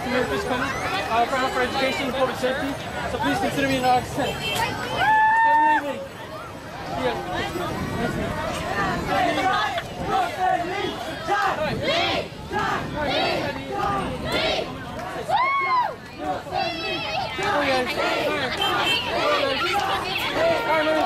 I currently work for Mayor Chris Coleman. For education and public safety, so please consider me an August 10th. Good evening. Alright, my name is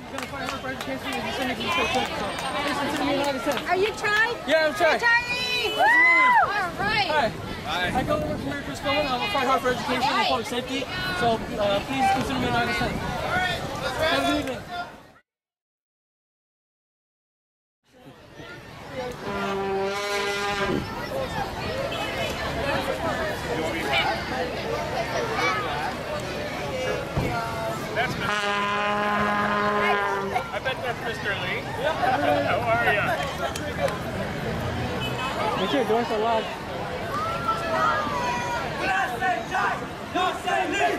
I'm gonna find out for education and just send me to the state center, so please consider me an August 10th. Are you trying? Yeah, I'm Chai. Chai Lee! What's your name? All right. Hi. I go work for Mayor Chris Coleman. I'm a fight hard for education and public safety, so uh, please consider me an August 10th. Have a good evening. That's Mr. I bet that's Mr. Lee. How are you? Make sure doors are locked. When I say Chai, y'all say Lee.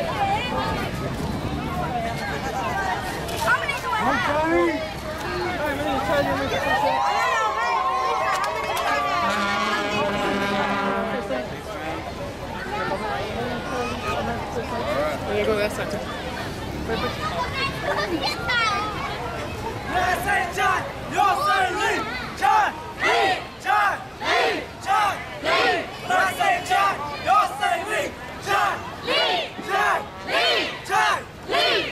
name is Chai Lee. I work for the state senate. There you go, that's it. Perfect. When I say Chai, y'all say Lee. Chai, Lee, Chai, Lee, Chai, Lee. When I say Chai, y'all say Lee. Chai, Lee, Chai, Lee, Chai, Lee.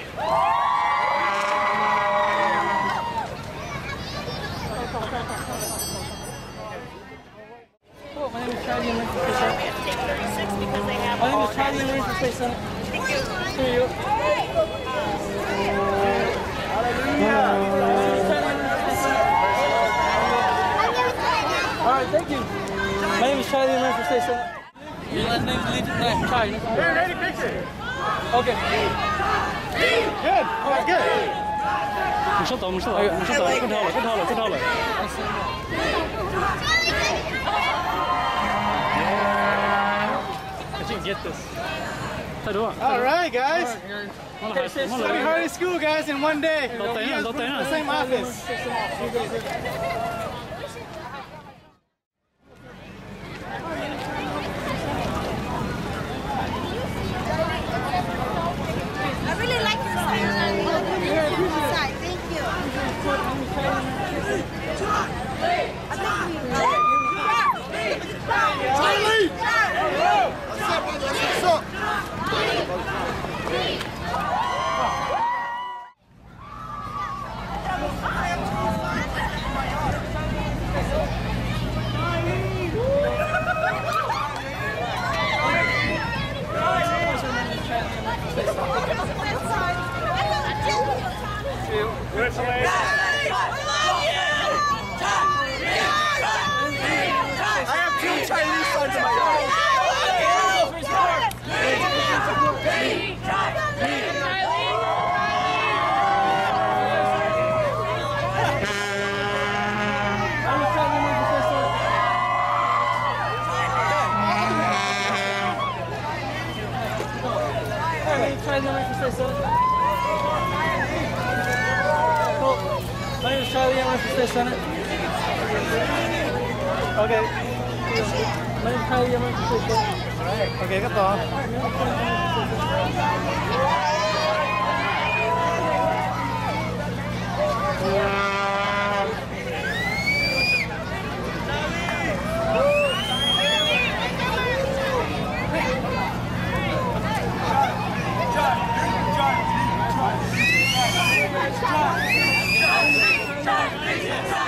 Hello, my name is Chai Lee. I'm for the state senate. My name is Chai Lee. I'm for the state senate. Thank you. Here you go. All right, thank you. My name is Chai Lee. I'm for the state senate. Your last name is Lee. Nice, Charlie. Nice to meet you. Hey, ready picture. Okay. Good. All right, good. 你稍等，我们稍等，我们稍等，跟他了，跟他了，跟他了。I didn't get this. 太多了。 All right, guys. 忘了还是忘 Study 了。 hard in school, guys, in one day. 都等一下，都等一 The 下。 same office. Oh, name is Chai Lee. I'm for the state senate. Okay. My name is Chai Lee. I'm for the state senate. Okay, got Yes.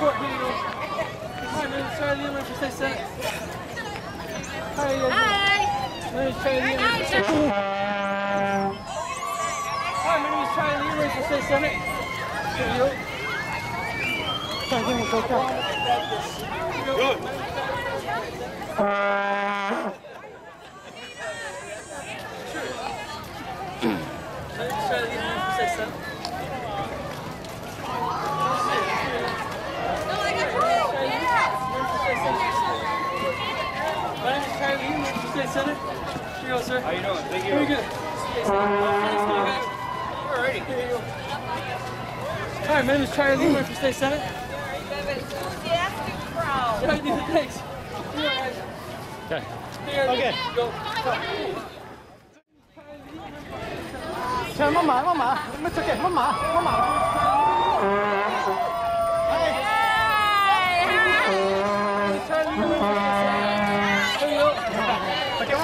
I appreciate. Here you go. Hi, my name is Charlie Lee. I'm running for state senate. Hi. Um, Hi. My name is Chai Lee I'm running for state senate. Hi, my name is Charlie Lee. I'm running for state senate. Here you go. Try to give me a cold My name is Charlie Lee. I'm running for state senate. My name is Charlie Lee. I'm running for state senate. Here you go, sir. How you doing? Thank Very good. Alrighty. Here you go. Hi, my name is Charlie Lee. I'm running for state senate. Enthusiastic crowd. Yeah, I do. Thanks. Here you go, guys. Okay. Here you Okay. go. Chào mama, mama. It's okay. Mama, mama. Hey. Charlie Lee. I'm running for state senate. Here you go. Okay,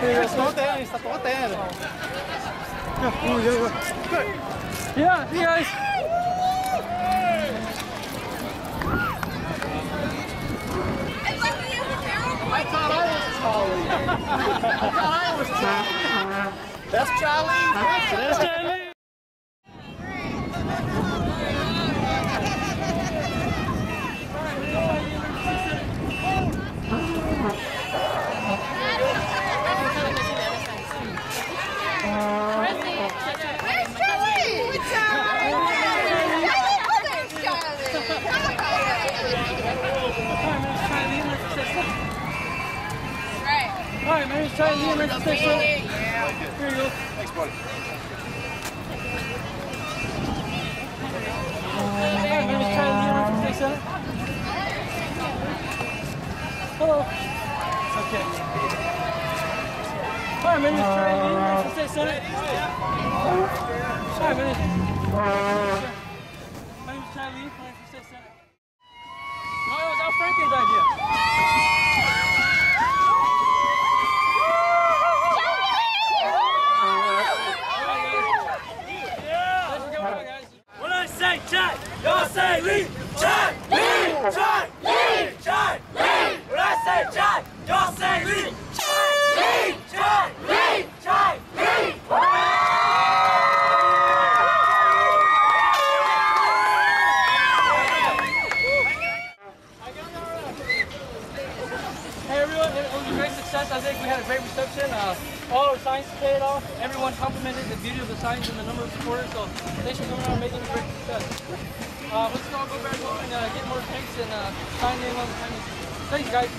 my name is Charlie Lee. I'm running for state senate. Here you go, Estou sir. tendo, está todo tendo. Good. Yeah, you guys. I thought I was Charlie. I thought I was Charlie. That's Charlie. That's Charlie. Is Charlie Lee. I'm running for state senate. Here you go. Thanks, buddy. Name is Charlie Lee. I'm running for state senate. Hello. Okay. Running for state senate. Hi, my name My name is Charlie Lee. I'm running for state senate. No, it was Al Franken's idea. All our signs paid off. Everyone complimented the beauty of the signs and the number of supporters. So thanks for coming out and making a great success. Uh, let's all go back home and uh, get more tanks and uh, sign in on the time. Thanks guys.